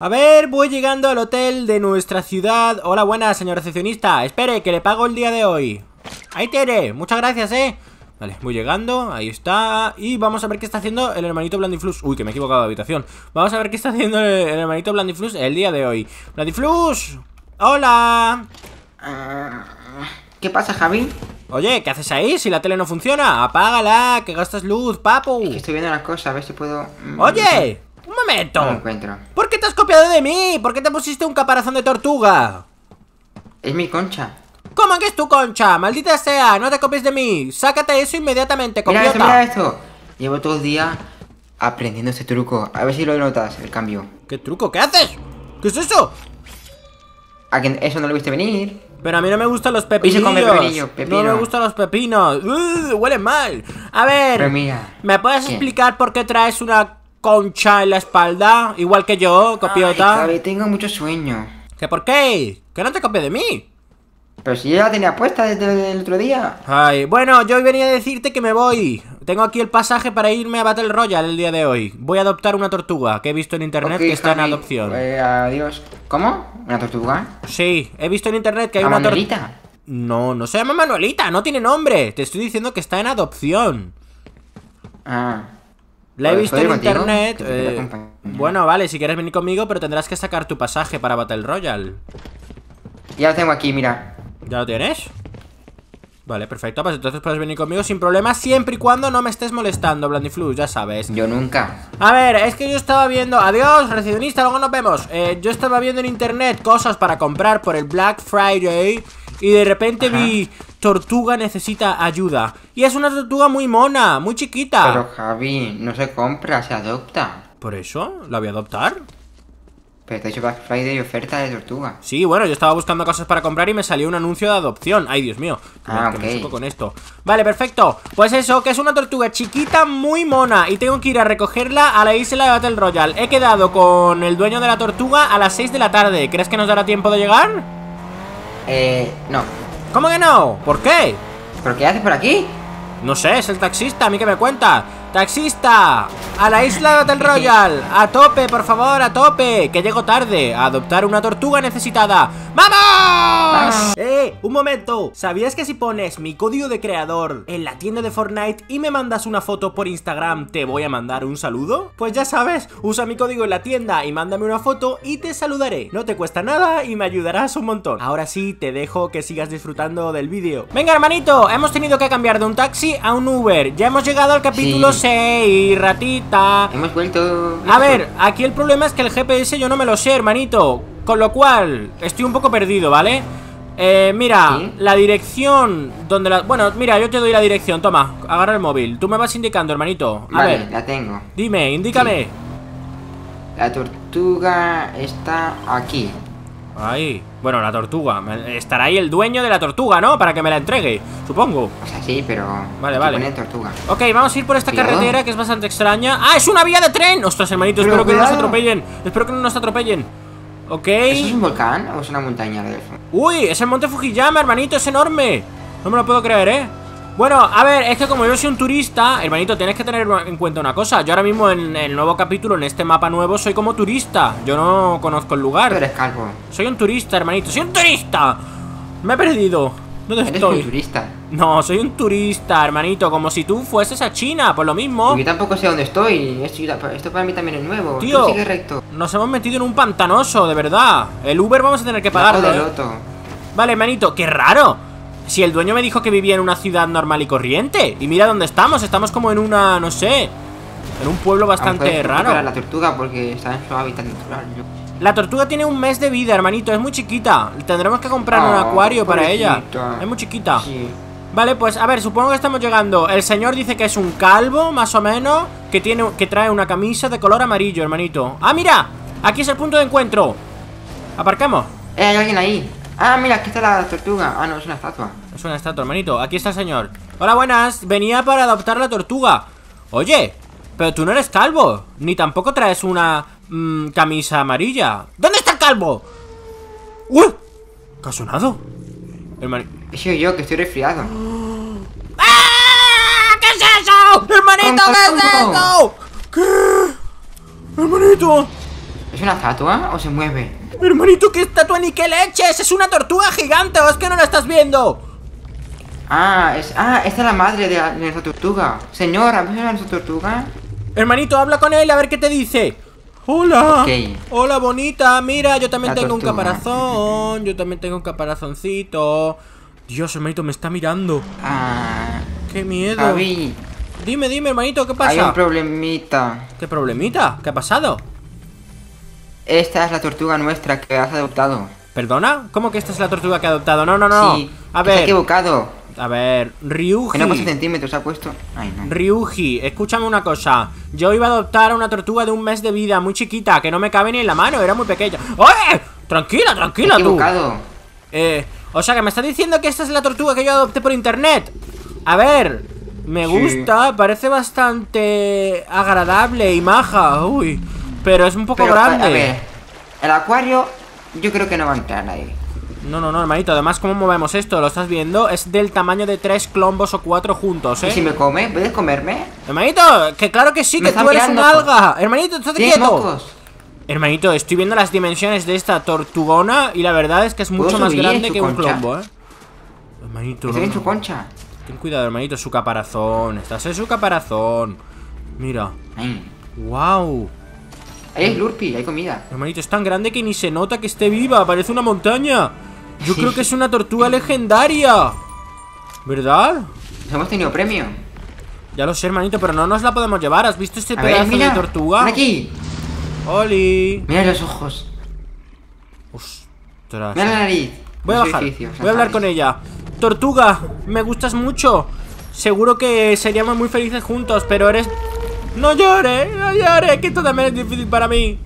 A ver, voy llegando al hotel de nuestra ciudad. Hola, buenas, señor recepcionista. Espere, que le pago el día de hoy. Ahí tiene, muchas gracias, eh. Vale, voy llegando, ahí está. Y vamos a ver qué está haciendo el hermanito Blandiflus. Uy, que me he equivocado de habitación. Vamos a ver qué está haciendo el, hermanito Blandiflus el día de hoy. Blandiflus Hola. Ah, ¿Qué pasa, Javi? Oye, ¿qué haces ahí? Si la tele no funciona Apágala, que gastas luz, papu. Estoy viendo una cosa, a ver si puedo... Mm, Oye, momento. No encuentro. ¿Por qué te has copiado de mí? ¿Por qué te pusiste un caparazón de tortuga? Es mi concha. ¿Cómo que es tu concha? ¡Maldita sea! ¡No te copies de mí! ¡Sácate eso inmediatamente, copiota! Mira esto, mira esto. Llevo todo el día aprendiendo este truco. A ver si lo notas, el cambio. ¿Qué truco? ¿Qué haces? ¿Qué es eso? ¿A que eso no lo viste venir? Pero a mí no me gustan los pepinillos. No me gustan los pepinos. Uh, huele mal. A ver. ¿Me puedes explicar por qué traes una concha en la espalda, igual que yo, copiota. Ay, tengo mucho sueño. ¿Qué por qué? ¿Que no te copie de mí? Pero si yo la tenía puesta desde el otro día. Ay, bueno, yo venía a decirte que me voy. Tengo aquí el pasaje para irme a Battle Royale el día de hoy. Voy a adoptar una tortuga que he visto en internet que está en adopción. Eh, adiós. ¿Cómo? ¿Una tortuga? Sí, he visto en internet que hay una tortuga. No, no se llama Manuelita, no tiene nombre. Te estoy diciendo que está en adopción. Ah. La he visto en internet. Eh, bueno, vale, si quieres venir conmigo, pero tendrás que sacar tu pasaje para Battle Royale. Ya lo tengo aquí, mira. ¿Ya lo tienes? Vale, perfecto, pues entonces puedes venir conmigo sin problema Siempre y cuando no me estés molestando, Blandiflux, ya sabes Yo nunca A ver, es que yo estaba viendo, adiós, recepcionista, luego nos vemos eh, Yo estaba viendo en internet cosas para comprar por el Black Friday Y de repente vi Tortuga necesita ayuda. Y es una tortuga muy mona, muy chiquita. Pero Javi, no se compra, se adopta. ¿Por eso? ¿La voy a adoptar? Pero te he hecho Black Friday oferta de tortuga. Sí, bueno, yo estaba buscando cosas para comprar y me salió un anuncio de adopción. Ay, Dios mío. Ah, con esto. Vale, perfecto. Pues eso, que es una tortuga chiquita, muy mona. Y tengo que ir a recogerla a la isla de Battle Royale. He quedado con el dueño de la tortuga a las 6 de la tarde. ¿Crees que nos dará tiempo de llegar? Eh, no. ¿Cómo que no? ¿Por qué? ¿Pero qué haces por aquí? No sé, es el taxista, a mí que me cuenta ¡Taxista! ¡A la isla de Battle Royale! ¡A tope, por favor, a tope! Que llego tarde a adoptar una tortuga necesitada ¡Vamos! ¡Eh! ¡Un momento! ¿Sabías que si pones mi código de creador en la tienda de Fortnite y me mandas una foto por Instagram, te voy a mandar un saludo? Pues ya sabes, usa mi código en la tienda y mándame una foto y te saludaré No te cuesta nada y me ayudarás un montón Ahora sí, te dejo que sigas disfrutando del vídeo Venga, hermanito, hemos tenido que cambiar de un taxi a un Uber Ya hemos llegado al capítulo y ratita. Hemos vuelto. A ver, aquí el problema es que el GPS yo no me lo sé, hermanito. Con lo cual, estoy un poco perdido, ¿vale? Eh, mira, la dirección donde la... Bueno, mira, yo te doy la dirección, toma, agarra el móvil Tú me vas indicando, hermanito A vale, ver, la tengo Dime, indícame La tortuga está aquí Ahí. Bueno, la tortuga. Estará ahí el dueño de la tortuga, ¿no? Para que me la entregue, supongo. O sea, sí, pero... Vale, vale. tortuga. Ok, vamos a ir por esta carretera que es bastante extraña. ¡Ah, es una vía de tren! ¡Ostras, hermanito! espero que no nos atropellen. Espero que no nos atropellen. Ok. ¿Eso es un volcán o es una montaña? Uy, es el monte Fujiyama, hermanito. Es enorme. No me lo puedo creer, ¿eh? Bueno, a ver, es que como yo soy un turista Hermanito, tienes que tener en cuenta una cosa. Yo ahora mismo en el nuevo capítulo, en este mapa nuevo Soy como turista, yo no conozco el lugar. Eres calvo. Soy un turista, hermanito, soy un turista Me he perdido. ¿Dónde estoy? un turista? No, soy un turista, hermanito Como si tú fueses a China, por lo mismo. Yo tampoco sé dónde estoy. Esto, para mí también es nuevo. Tío, recto. nos hemos metido en un pantanoso, de verdad. El Uber vamos a tener que pagarlo ¿eh? Vale, hermanito, qué raro si el dueño me dijo que vivía en una ciudad normal y corriente. Y mira dónde estamos, estamos como en una, no sé En un pueblo bastante raro. la tortuga porque está en su hábitat natural La tortuga tiene un mes de vida, hermanito, es muy chiquita. Tendremos que comprar un ah, acuario para ella. Es muy chiquita. Vale, pues a ver, supongo que estamos llegando. El señor dice que es un calvo, más o menos Que, tiene, que trae una camisa de color amarillo, hermanito. ¡Ah, mira! Aquí es el punto de encuentro. Aparcamos. Eh, hay alguien ahí Ah, mira, aquí está la tortuga Ah, no, es una estatua Es una estatua, hermanito Aquí está el señor Hola, buenas Venía para adoptar la tortuga Oye, pero tú no eres calvo Ni tampoco traes una mm, camisa amarilla ¿Dónde está el calvo? ¡Uy! ¿Qué ha sonado? Hermanito He yo, que estoy resfriado ¡Ah! ¿Qué es eso? ¡Hermanito, qué es eso! ¿Qué? ¡Hermanito! ¿Es una estatua o se mueve? Hermanito, ¿qué estatua ni qué leches? ¡Es una tortuga gigante! ¿O es que no la estás viendo? Ah, es, ah, esta es la madre de, la- de nuestra tortuga. Señor, ¿has visto a nuestra tortuga? Hermanito, habla con él a ver qué te dice. Hola. Hola, bonita. Mira, yo también La tengo un caparazón. Yo también tengo un caparazoncito. Dios, hermanito, me está mirando. Ah, Qué miedo. Javi, Dime, dime, hermanito, ¿qué hay un pasa? problemita. ¿Qué problemita? ¿Qué ha pasado? Esta es la tortuga nuestra que has adoptado. ¿Perdona? ¿Cómo que esta es la tortuga que ha adoptado? No, no, no. Sí, a ver, equivocado. a ver, Ryuji. Pasa centímetros, ha puesto. Ay, no. Ryuji, escúchame una cosa. Yo iba a adoptar a una tortuga de un mes de vida, muy chiquita, que no me cabe ni en la mano, era muy pequeña. ¡Oye! Tranquila, tranquila, tú. equivocado. Eh, o sea, que me estás diciendo que esta es la tortuga que yo adopté por internet. A ver, me Sí. gusta, parece bastante agradable y maja. Uy, pero es un poco Pero, grande. A ver, el acuario, yo creo que no va a entrar ahí. No, no, no, hermanito. Además, ¿cómo movemos esto? ¿Lo estás viendo? Es del tamaño de tres clombos o cuatro juntos, ¿Y si ¿eh? me come? ¿Puedes comerme? Hermanito, que claro que sí, Me que tú eres un mirando. alga. Hermanito, estate ¿Tienes quieto. mocos? Hermanito, estoy viendo las dimensiones de esta tortugona y la verdad es que es ¿Puedo mucho más en grande que un clombo, ¿eh? Hermanito, no, en su concha. ten cuidado, hermanito, su caparazón. Estás en su caparazón. Mira. Ay. Wow. Es Lurpi, hay comida. Hermanito, es tan grande que ni se nota que esté viva. Parece una montaña. Yo Sí. creo que es una tortuga legendaria. ¿Verdad? Hemos tenido premio. Ya lo sé, hermanito, pero no nos la podemos llevar. ¿Has visto este A ver, pedazo mira. de tortuga? aquí. ¡Oli! Mira los ojos. Ostras. Mira la nariz. Voy a bajar. Voy a hablar con ella. Tortuga, me gustas mucho. Seguro que seríamos muy felices juntos, pero eres. No llores, no llores, que esto también es difícil para mí.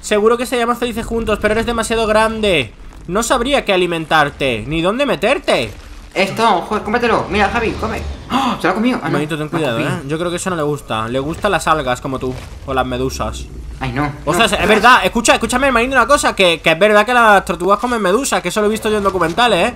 Seguro que seríamos felices juntos, pero eres demasiado grande. No sabría qué alimentarte, ni dónde meterte. Esto, joder, cómetelo. Mira, Javi, come. ¡Oh! Se lo ha comido. Ah, no, Hermanito, ten no cuidado, eh. Yo creo que eso no le gusta. Le gustan las algas como tú, o las medusas. Ay, no. O no. sea, es verdad, escucha, escúchame, hermanito, una cosa, que, que es verdad que las tortugas comen medusas, que eso lo he visto yo en documentales, eh.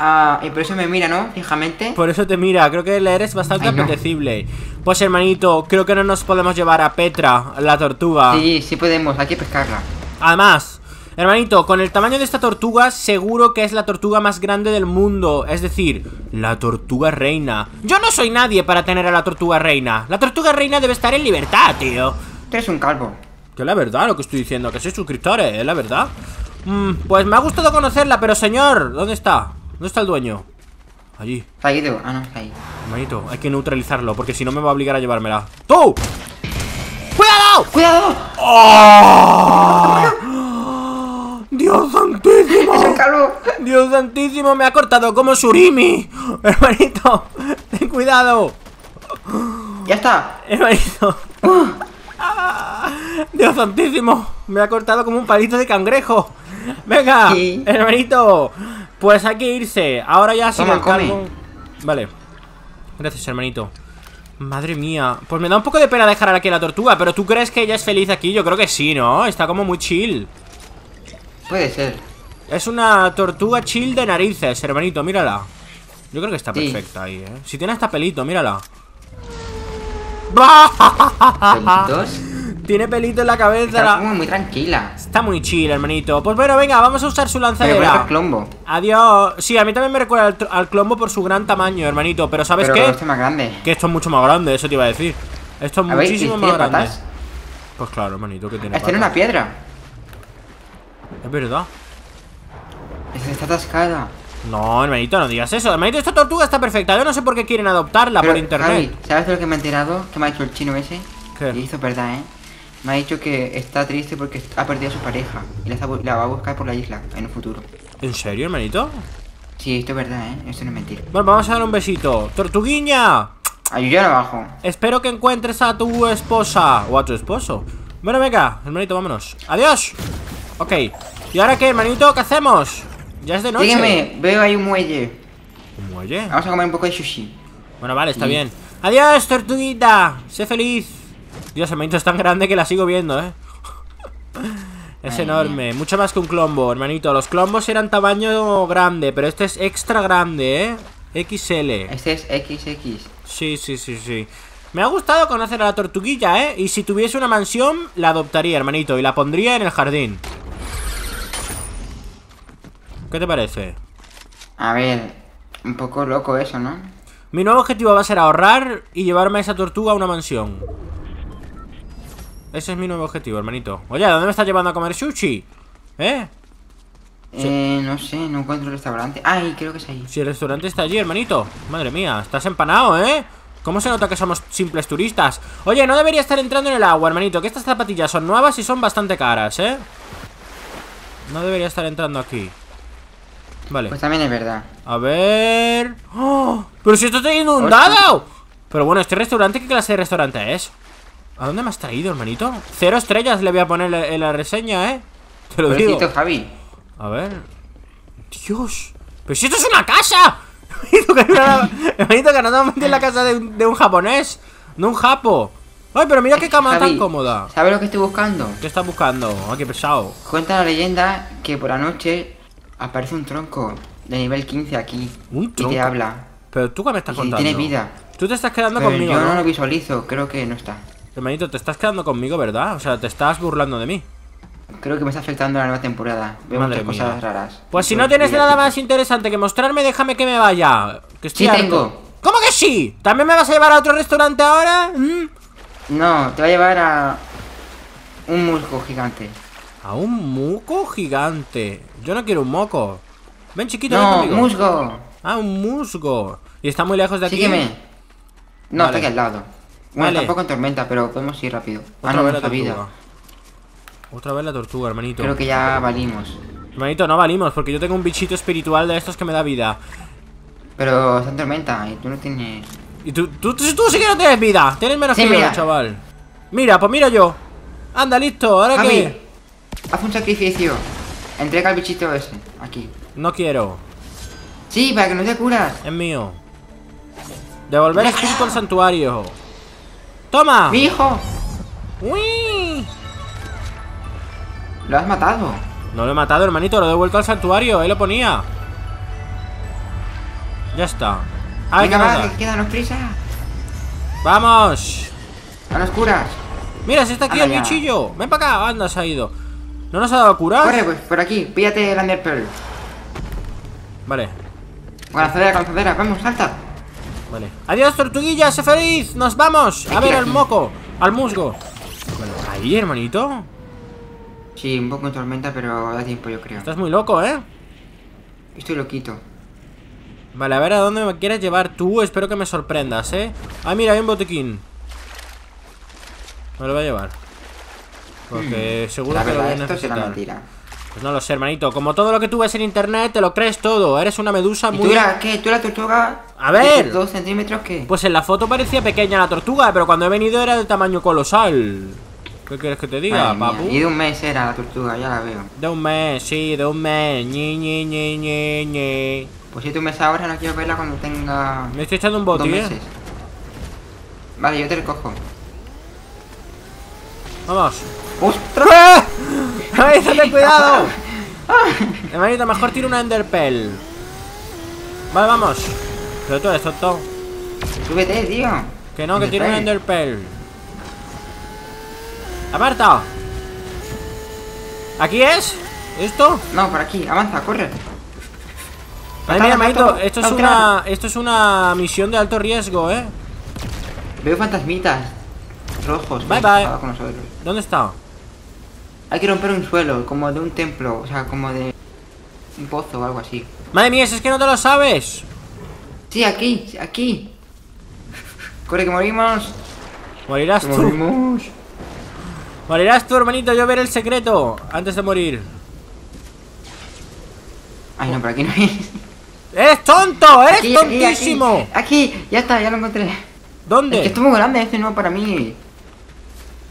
Ah, y por eso me mira, ¿no? Fijamente. Por eso te mira, creo que leer es bastante Ay, no. apetecible. Pues hermanito, creo que no nos podemos llevar a Petra, la tortuga. Sí, sí podemos, hay que pescarla. Además, hermanito, con el tamaño de esta tortuga, seguro que es la tortuga más grande del mundo. Es decir, la tortuga reina. Yo no soy nadie para tener a la tortuga reina. La tortuga reina debe estar en libertad, tío. Tú eres un calvo. Que la verdad lo que estoy diciendo, que sois suscriptores, es la verdad. Mm, pues me ha gustado conocerla, pero señor, ¿dónde está? ¿Dónde está el dueño? Allí. Está. Ah, no, está ahí. Hermanito, hay que neutralizarlo, porque si no me va a obligar a llevármela. ¡Tú! ¡Cuidado! ¡Cuidado! ¡Oh! ¡Dios santísimo! ¡Dios santísimo! Me ha cortado como Surimi. Hermanito, ten cuidado. ¡Ya está! Hermanito. Dios santísimo. Me ha cortado como un palito de cangrejo. Venga, Sí. hermanito. Pues hay que irse. Ahora ya come. cargo. Vale. Gracias, hermanito. Madre mía. Pues me da un poco de pena dejar aquí la tortuga. Pero ¿tú crees que ella es feliz aquí? Yo creo que sí, ¿no? Está como muy chill. Puede ser. Es una tortuga chill de narices, hermanito, mírala. Yo creo que está Sí. perfecta ahí, ¿eh? Si tiene hasta pelito, mírala. Pelitos. Tiene pelito en la cabeza. Está la- como muy tranquila. Está muy chill, hermanito. Pues bueno, venga, vamos a usar su lanzadera. clombo. Adiós. Sí, a mí también me recuerda al, clombo por su gran tamaño, hermanito. Pero ¿sabes Pero qué? este es más grande. Que esto es mucho más grande, eso te iba a decir. Esto es A ver, ¿y muchísimo más grande. patas? Pues claro, hermanito, que tiene Esta tiene una piedra. Es verdad. Esta está atascada. No, hermanito, no digas eso. Hermanito, esta tortuga está perfecta. Yo no sé por qué quieren adoptarla Pero, por internet. Javi, ¿sabes de lo que me he enterado? Que me ha dicho el chino ese. ¿Qué? Y es verdad, ¿eh? Me ha dicho que está triste porque ha perdido a su pareja. Y la, está bu- la va a buscar por la isla en un futuro. ¿En serio, hermanito? Sí, esto es verdad, ¿eh? Esto no es mentira. Bueno, vamos a dar un besito. ¡Tortuguiña! Ay, yo no bajo. Espero que encuentres a tu esposa o a tu esposo. Bueno, venga, hermanito, vámonos. ¡Adiós! Ok. ¿Y ahora qué, hermanito? ¿Qué hacemos? Ya es de noche. Sígueme, veo ahí un muelle. ¿Un muelle? Vamos a comer un poco de sushi. Bueno, vale, está Sí. bien. ¡Adiós, tortuguita! ¡Sé feliz! Dios, hermanito, es tan grande que la sigo viendo, ¿eh? Es enorme, mucho más que un clombo, hermanito. Los clombos eran tamaño grande, pero este es extra grande, ¿eh? XL. Este es XX. Sí, sí, sí, sí. Me ha gustado conocer a la tortuguilla, ¿eh? Y si tuviese una mansión, la adoptaría, hermanito Y la pondría en el jardín ¿Qué te parece? A ver, un poco loco eso, ¿no? Mi nuevo objetivo va a ser ahorrar y llevarme a esa tortuga a una mansión Ese es mi nuevo objetivo, hermanito Oye, ¿a dónde me estás llevando a comer sushi? ¿Eh? Eh, no sé, no encuentro el restaurante. Ay, creo que es ahí. Si el restaurante está allí, hermanito Madre mía, estás empanado, ¿eh? ¿Cómo se nota que somos simples turistas? Oye, no debería estar entrando en el agua, hermanito Que estas zapatillas son nuevas y son bastante caras, ¿eh? No debería estar entrando aquí Vale Pues también es verdad. A ver... ¡Oh! ¡Pero si esto está inundado! Pero bueno, ¿este restaurante qué clase de restaurante es? ¿A dónde me has traído, hermanito? Cero estrellas le voy a poner en la reseña, ¿eh? Te lo digo Pobrecito Javi. A ver... Dios... ¡Pero si esto es una casa! Hermanito, que no, no te en la casa de un, de un japonés De un japo Ay, pero mira qué cama tan cómoda ¿Sabes lo que estoy buscando? ¿Qué estás buscando? Ay, qué pesado Cuenta la leyenda que por la noche aparece un tronco de nivel 15 aquí. ¿Un Y tronco? te habla. Pero tú qué me estás Y contando tiene vida. Tú te estás quedando Pero conmigo, yo no ¿no? lo visualizo, creo que no está. Hermanito, te estás quedando conmigo, ¿verdad? O sea, te estás burlando de mí Creo que me está afectando la nueva temporada. Veo Madre muchas mía. cosas raras. Pues si no tienes nada más interesante que mostrarme, déjame que me vaya. Que estoy Sí harto. tengo. ¿Cómo que sí? ¿También me vas a llevar a otro restaurante ahora? ¿Mm? No, te va a llevar a un musgo gigante. A un moco gigante. Yo no quiero un moco. Ven, chiquito, ven No, conmigo. musgo. Ah, un musgo. ¿Y está muy lejos de aquí? Sígueme. No, Vale. está aquí al lado. Bueno, Vale. tampoco en tormenta, pero podemos ir rápido. Ah, Otra no, vez la tortuga. vida. Otra vez la tortuga, hermanito. Creo que ya valimos. Hermanito, no valimos porque yo tengo un bichito espiritual de estos que me da vida. Pero está en tormenta y tú no tienes. Y tú, tú, tú, tú sí que no tienes vida. Tienes menos Sí, que yo, mira. chaval. Mira, pues mira yo. Anda, listo. ¿Ahora Javi, qué? haz un sacrificio. Entrega el bichito ese. Aquí. No quiero. Sí, para que no te curas. Es mío. Devolver espíritu al santuario. ¡Toma! ¡Mi hijo! ¡Uy! Lo has matado. No lo he matado, hermanito. Lo he devuelto al santuario. Ahí lo ponía. Ya está. A ver qué Venga, va, que quédanos prisa. ¡Vamos! A las curas. Mira, si está aquí Anda el bichillo. Ven para acá. Anda, se ha ido. ¿No nos ha dado curar? Corre, pues, por aquí. Píllate el Under Pearl. Vale, Con la con la Vamos, salta. Vale. Adiós, tortuguilla. Sé feliz. Nos vamos. A ver al moco. Al musgo. Vale, ahí, hermanito. Sí, un poco en tormenta, pero da tiempo, yo creo. Estás muy loco, ¿eh? Estoy loquito. Vale, a ver a dónde me quieres llevar tú. Espero que me sorprendas, ¿eh? Ah, mira, hay un botiquín. Me lo voy a llevar. Porque seguro Hmm. La que lo voy a esto será necesitar. mentira. Pues no lo sé, hermanito. Como todo lo que tú ves en internet, te lo crees todo. Eres una medusa ¿Y muy... tú la, qué? ¿Tú la tortuga? A ver. ¿De ¿Dos centímetros qué? Pues en la foto parecía pequeña la tortuga, pero cuando he venido era de tamaño colosal. ¿Qué quieres que te diga, Madre mía, papu? Y de un mes era la tortuga, ya la veo. De un mes, sí, de un mes. Ñi, Ñi, Ñi, Ñi. Pues si tú mes ahora, no quiero verla cuando tenga Me estoy echando un meses. ¿eh? Vale, yo te recojo. Vamos. ¡Ostras! ¡Ay, ten cuidado! Hermanito, mejor tiro una Enderpell. Vale, vamos. Pero tú eres tonto. Súbete, tío. Que no, que tiro una Enderpell. ¡Aparta! ¿Aquí es? ¿Esto? No, por aquí, avanza, corre. Mía, Matar, hermanito, esto es una. Esto es una misión de alto riesgo, ¿eh? Veo fantasmitas rojos. Bye, bye. estaba con nosotros. ¿Dónde está? Hay que romper un suelo, como de un templo, o sea, como de un pozo o algo así. Madre mía, es que no te lo sabes. Sí, aquí, aquí. Corre, que morimos. Morirás Que tú. morimos. Morirás tú, hermanito. Yo veré el secreto antes de morir. Ay, no, por aquí no es. ¡Eres tonto! ¡Eres Aquí, tontísimo! Aquí, aquí, ya está, ya lo encontré. Es que ¿Dónde? esto es muy grande, este no para mí.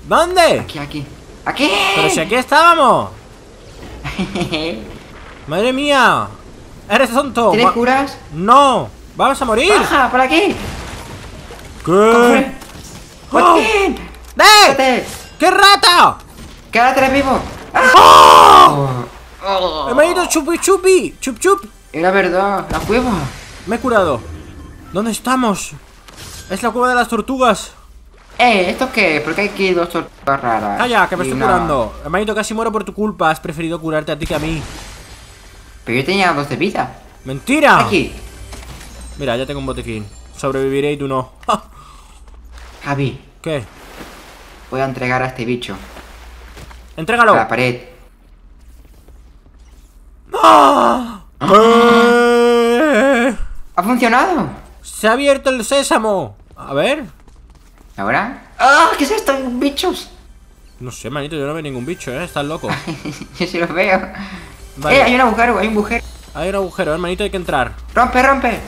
¿Dónde? Aquí, aquí. ¡Aquí! Pero si aquí estábamos. Madre mía. Eres tonto. ¿Tienes curas? No. Vamos a morir. ¡Baja, por aquí! ¿Qué? ¡Oh! ¡Eh! ¡Qué rata! ¡Quédate vivo! ¡Oh! ¡Oh! Hermanito, chupi chupi. Chup chup. Era verdad, la cueva. Me he curado. ¿Dónde estamos? Es la cueva de las tortugas. Eh, ¿esto qué? ¿Por qué hay aquí dos tortugas raras? Calla, que me Y estoy una- curando. Hermanito, casi muero por tu culpa. Has preferido curarte a ti que a mí. Pero yo tenía dos de vida. ¡Mentira! Aquí. Mira, ya tengo un botiquín. Sobreviviré y tú no. Javi, ¿Qué? voy a entregar a este bicho. A ¡Entrégalo! la pared. ¡Ah! ¡Eh! ¡Ha funcionado! ¡Se ha abierto el sésamo! A ver. ¿Ahora? ¡Ah! ¿Qué es esto? ¡Bichos! No sé, manito, yo no veo ningún bicho, ¿eh? Estás loco. yo sí los veo. Vale. ¡Eh! Hay un agujero, hay un agujero. Hay un agujero, hermanito, hay que entrar. ¡Rompe, rompe!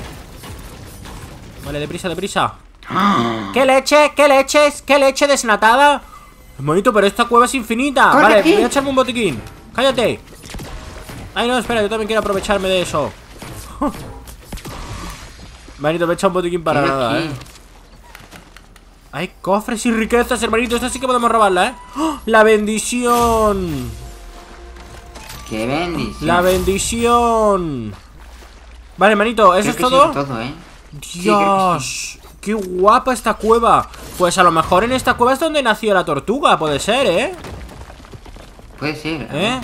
Vale, deprisa, deprisa. ¿Qué leche? ¿Qué leches? ¿Qué leche desnatada? Hermanito, pero esta cueva es infinita. Corre vale, aquí. voy a echarme un botiquín. Cállate. Ay, no, espera, yo también quiero aprovecharme de eso. Manito, me he echado un botiquín para Ven nada, aquí. eh. Hay cofres y riquezas, hermanito. Esta sí que podemos robarla, eh. ¡Oh! ¡La bendición! ¡Qué bendición! ¡La bendición! Vale, hermanito, ¿eso Creo es que todo? ¿eh? Sí, Dios, qué guapa esta cueva. Pues a lo mejor en esta cueva es donde nació la tortuga, puede ser, ¿eh? Puede ser. ¿Eh?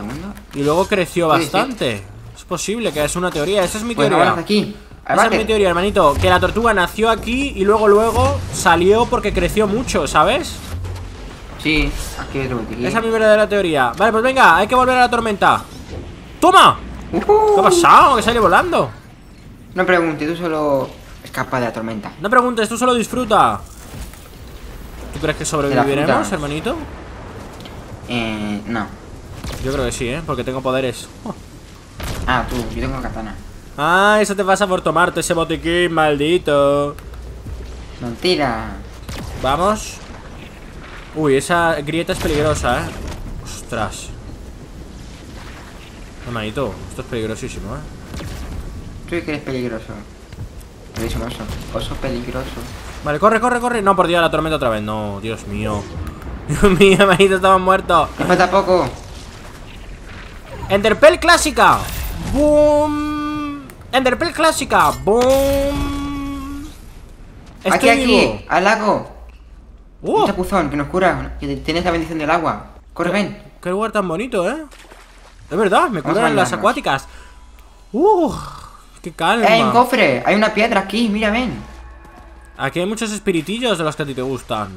Y luego creció ser. bastante. Es posible que es una teoría, esa es mi Pues teoría. vamos aquí. Esa es mi teoría, hermanito. Que la tortuga nació aquí y luego luego salió porque creció mucho, ¿sabes? Sí, aquí hay otro botiquín. Esa es mi verdadera teoría. Vale, pues venga, hay que volver a la tormenta. ¡Toma! ¿Qué ha pasado? Que sale volando. No pregunte, tú solo escapa de la tormenta. No preguntes, tú solo disfruta. ¿Tú crees que sobreviviremos, hermanito? Eh, no. Yo creo que sí, ¿eh? Porque tengo poderes. Ah, tú, yo tengo katana. Ah, eso te pasa por tomarte ese botiquín, maldito. Mentira. Vamos. Uy, esa grieta es peligrosa, ¿eh? Ostras. Hermanito, esto es peligrosísimo, ¿eh? Tú que eres peligroso. Eres un oso. Oso peligroso. Vale, corre, corre, corre. No, por Dios, la tormenta otra vez. No, Dios mío. Dios mío, hermanito, estamos muertos. Me falta poco. Enderpell clásica. Boom. Enderpell clásica. Boom. aquí, Estoy aquí, vivo. al lago. Uh, Un chapuzón que nos cura. Que tienes la bendición del agua. Corre, ven. qué lugar tan bonito, ¿eh? Es verdad, me Vamos curan las acuáticas. Uh, qué calma. Hay un cofre. Hay una piedra aquí, mira, ven. Aquí hay muchos espiritillos de los que a ti te gustan.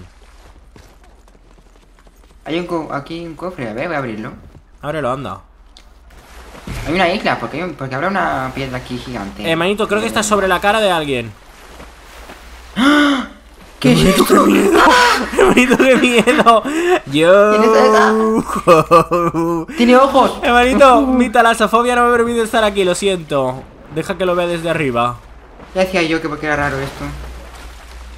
Hay un co- aquí un cofre. A ver, voy a abrirlo. Ábrelo, anda. Hay una isla, porque, hay un- porque habrá una piedra aquí gigante. Eh, manito, creo que está sobre la cara de alguien. ¿Qué es esto? Hermanito, qué miedo. Yo. ¡Tiene ojos! Hermanito, mi talasofobia no me permite estar aquí, lo siento. Deja que lo vea desde arriba. Ya decía yo que porque era raro esto.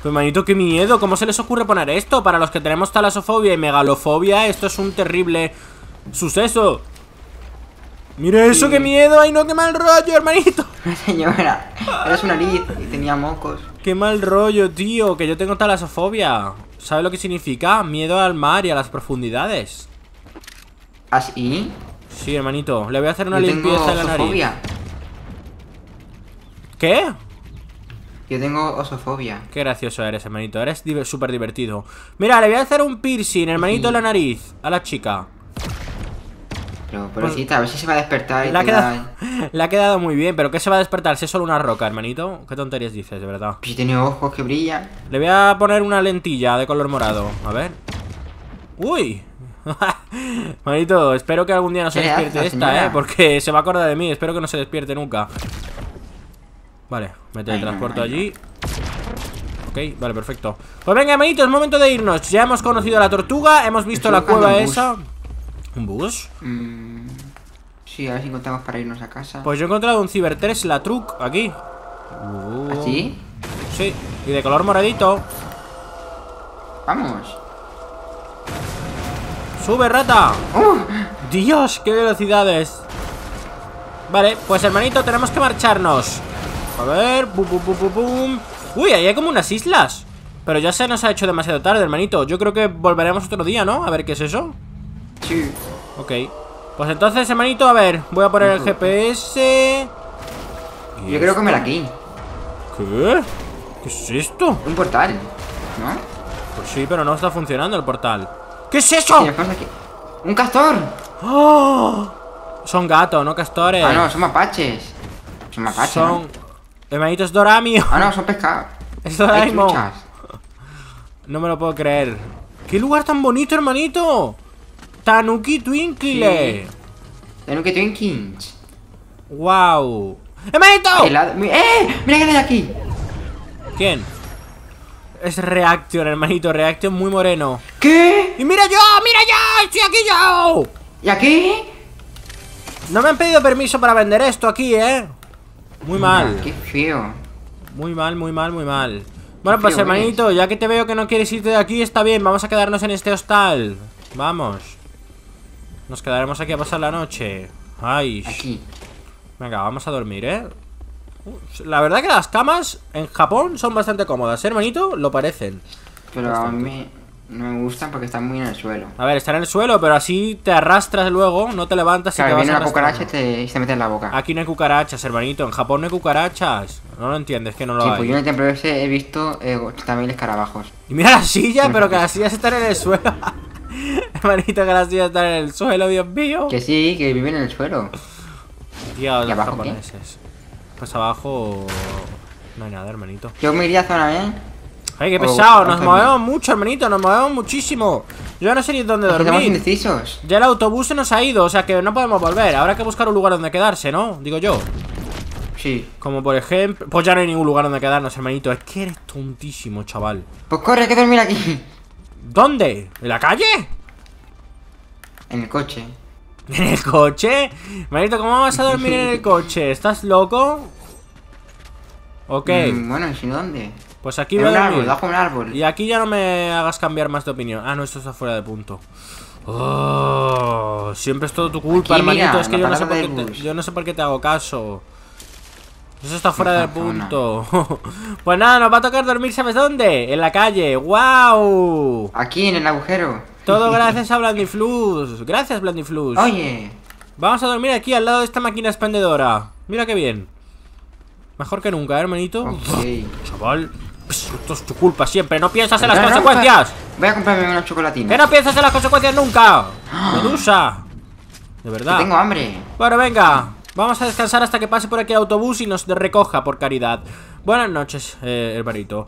Pues manito, qué miedo. ¿Cómo se les ocurre poner esto? Para los que tenemos talasofobia y megalofobia, esto es un terrible suceso. Mira eso, Sí. qué miedo. Ay, no, qué mal rollo, hermanito. Señora, era su nariz y tenía mocos. Qué mal rollo, tío. Que yo tengo talasofobia. ¿Sabe lo que significa? Miedo al mar y a las profundidades. ¿Así? Sí, hermanito. Le voy a hacer una yo limpieza tengo en la nariz. ¿Qué? Yo tengo osofobia. Qué gracioso eres, hermanito. Eres súper divertido. Mira, le voy a hacer un piercing, hermanito, en la nariz. A la chica. Pero, pobrecita, a ver si se va a despertar y Le ha, te quedado, da- le ha quedado muy bien, pero ¿qué se va a despertar? Si es solo una roca, hermanito. ¿Qué tonterías dices, de verdad? Si tiene ojos que brillan. Le voy a poner una lentilla de color morado. A ver. ¡Uy! Manito, espero que algún día no se ¿Qué le despierte hace, esta, señora? ¿eh? Porque se va a acordar de mí. Espero que no se despierte nunca. Vale, me teletransporto Ay, no, allí. Ok, vale, perfecto. Pues venga, hermanito, es momento de irnos. Ya hemos conocido a la tortuga, hemos visto la cueva esa. ¿Un bus? Mm, sí, a ver si encontramos para irnos a casa. Pues yo he encontrado un Cyber 3 la truck aquí. Uh, ¿Así? Sí, y de color moradito. Vamos. ¡Sube, rata! ¡Uh! ¡Dios! ¡Qué velocidades! Vale, pues hermanito, tenemos que marcharnos. A ver, bum, bum, bum, bum, bum. Uy, ahí hay como unas islas. Pero ya se nos ha hecho demasiado tarde, hermanito. Yo creo que volveremos otro día, ¿no? A ver qué es eso. Sí. Ok. Pues entonces, hermanito, a ver, voy a poner el GPS. ¿Y Yo creo que me la aquí. ¿Qué? ¿Qué es esto? Un portal. ¿No? Pues sí, pero no está funcionando el portal. ¿Qué es eso? ¿Qué pasa aquí? ¡Un castor! ¡Oh! Son gatos, no castores. Ah, no, son mapaches. Son mapaches. Son. ¿no? Hermanito, es Doramio. Ah, no, son pescados. Es Doraemon. No me lo puedo creer. ¡Qué lugar tan bonito, hermanito! Tanuki Twinkle. Tengo Twinkings. ¡Wow! ¡Hermanito! Helado. Mi- ¡Eh! ¡Mira que hay aquí! ¿Quién? Es Reaction, hermanito. Reaction muy moreno. ¿Qué? ¡Y mira yo! ¡Mira yo! ¡Estoy aquí yo! ¿Y aquí? No me han pedido permiso para vender esto aquí, ¿eh? Muy mal. Qué feo. Muy mal, muy mal, muy mal. Bueno, pues hermanito, ya que te veo que no quieres irte de aquí, está bien, vamos a quedarnos en este hostal. Vamos. Nos quedaremos aquí a pasar la noche. Ay. Aquí. Venga, vamos a dormir, ¿eh? La verdad que las camas en Japón son bastante cómodas, ¿eh, hermanito? Lo parecen. Pero a mí no me gustan porque están muy en el suelo. A ver, están en el suelo, pero así te arrastras luego, no te levantas y te vas viene una arrastrando. cucaracha y, te, y se mete en la boca. Aquí no hay cucarachas, hermanito. En Japón no hay cucarachas. No lo entiendes, que no lo Sí, hay. pues yo en el templo ese he visto eh, también escarabajos. Y mira la silla, pero que las sillas están en el suelo. Hermanito, que las sillas están en el suelo, Dios mío. Que sí, que viven en el suelo. ¿Y los abajo qué? japoneses. Pues abajo. No hay nada, hermanito. Yo me iría a zona, ¿eh? Ay, qué O- pesado. o Nos movemos mucho, hermanito. Nos movemos muchísimo. Yo no sé ni dónde dormir. indecisos. Ya el autobús se nos ha ido, o sea que no podemos volver. Habrá que buscar un lugar donde quedarse, ¿no? Digo yo. Sí. Como por ejemplo. Pues ya no hay ningún lugar donde quedarnos, hermanito. Es que eres tontísimo, chaval. Pues corre, hay que dormir aquí. ¿Dónde? ¿En la calle? En el coche. ¿En el coche? Manito, ¿cómo vas a dormir en el coche? ¿Estás loco? Ok, Mm, bueno, ¿y si no dónde? pues aquí En voy a árbol, dormir. bajo un árbol. Y aquí ya no me hagas cambiar más de opinión. Ah, no, esto está fuera de punto. Oh, siempre es todo tu culpa, Aquí, hermanito. mira, es que yo no, sé por qué te, yo no sé por qué te hago caso. Eso está fuera de punto. pues nada, nos va a tocar dormir, ¿sabes dónde? En la calle. ¡Wow! Aquí, en el agujero. Todo gracias a Blandiflus. Gracias, Blandiflus. Oye. Vamos a dormir aquí al lado de esta máquina expendedora. Mira qué bien. Mejor que nunca, ¿eh, hermanito. Ok. Chaval, esto es tu culpa siempre. No piensas en las consecuencias. Voy a comprarme unos chocolatinas. Que no piensas en las consecuencias nunca. Medusa. De Que verdad. tengo hambre. Bueno, venga. Vamos a descansar hasta que pase por aquí el autobús y nos recoja por caridad. Buenas noches, eh, hermanito.